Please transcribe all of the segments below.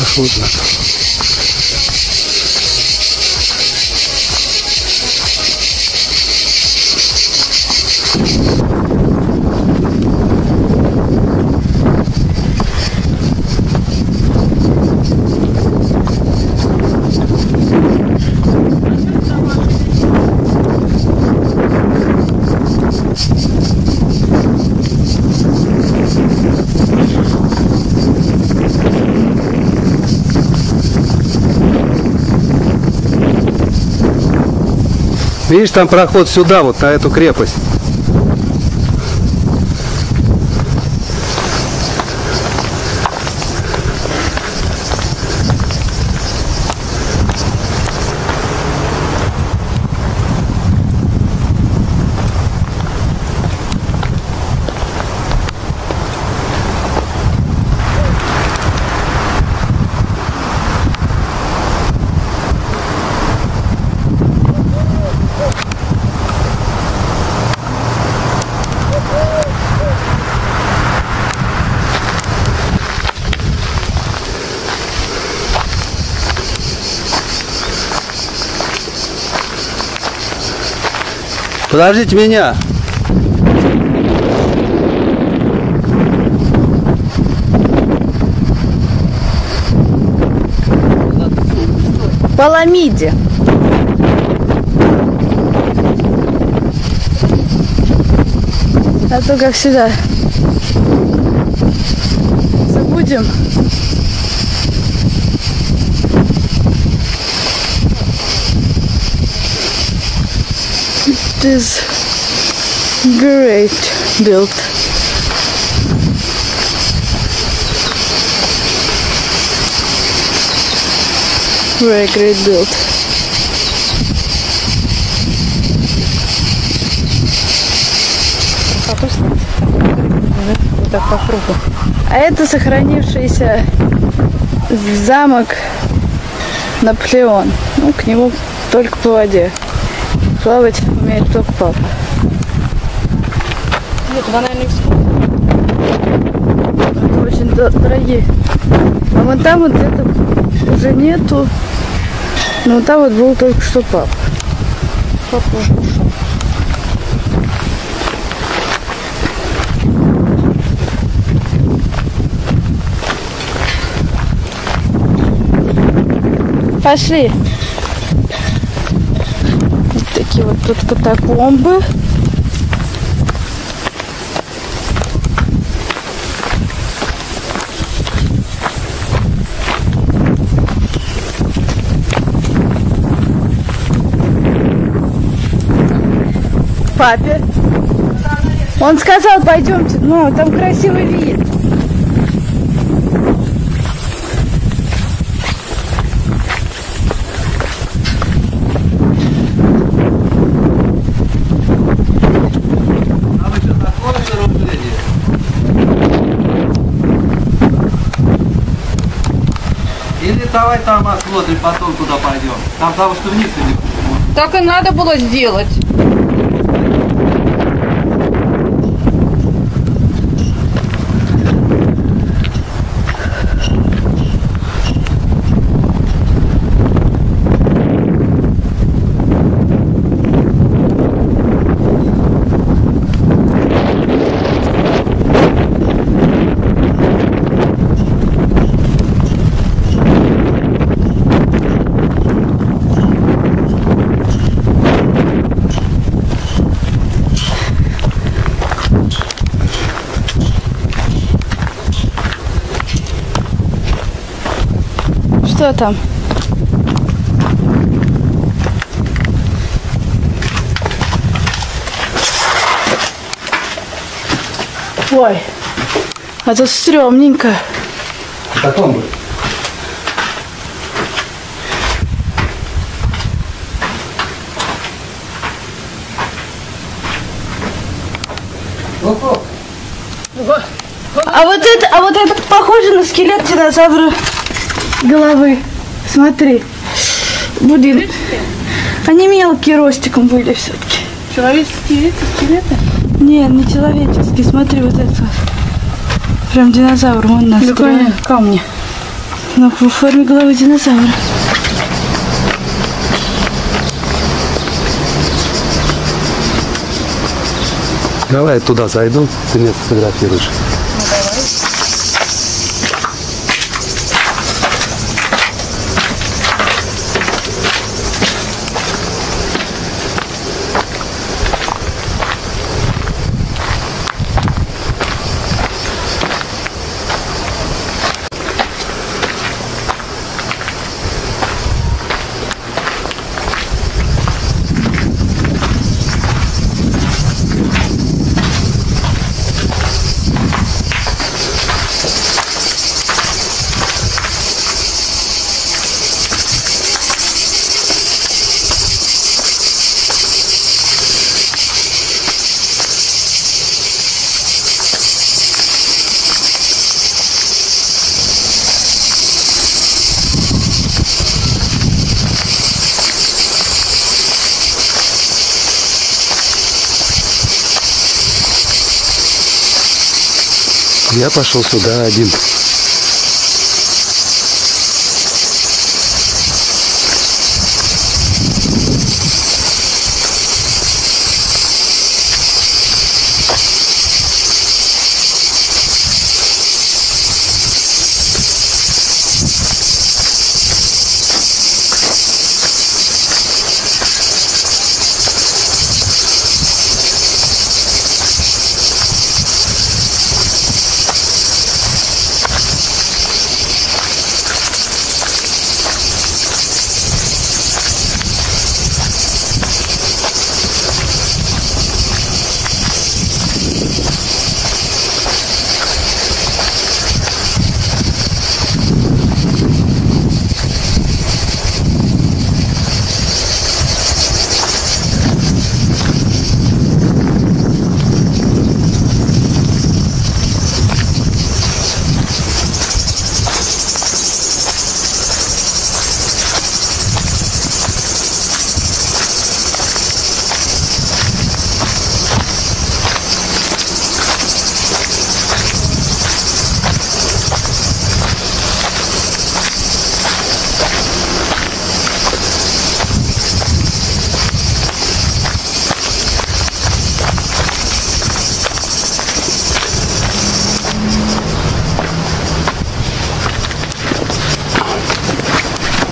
Охотно. Видишь, там проход сюда, вот на эту крепость. Подождите меня. По ламиде. А то как сюда. Забудем. It is great built. Very great build. А это сохранившийся замок Наполеон. Ну, к нему только по воде. Плавать умеет только папа. Нет, туда, наверное, очень до- дорогие. А вон там вот где-то уже нету. Но вот там вот был только что папа. Папа уже ушел. Пошли. Такие вот тут катакомбы. Папе. Он сказал, пойдемте. Ну, там красивый вид. Давай там осмотрим, потом куда пойдем. Там потому что вниз или Так и надо было сделать. Что там? Ой, а тут стрёмненько. Потом. Оп-оп. А вот это, а вот это похоже на скелет динозавра головы. Смотри. Блин. Они мелкие ростиком были все-таки. Человеческие эти скелеты? Не, не человеческие. Смотри, вот это. вот. прям динозавр, вон на Прикольные камни. Ну, в форме головы динозавра. Давай я туда зайду, ты меня сфотографируешь. Я пошел сюда один.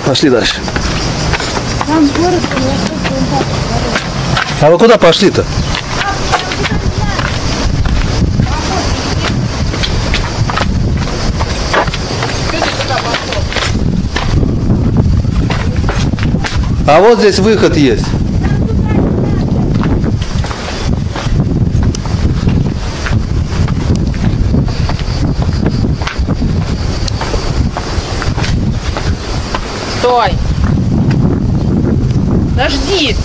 Пошли дальше. А вы куда пошли-то? А вот здесь выход есть. Стой. Подожди.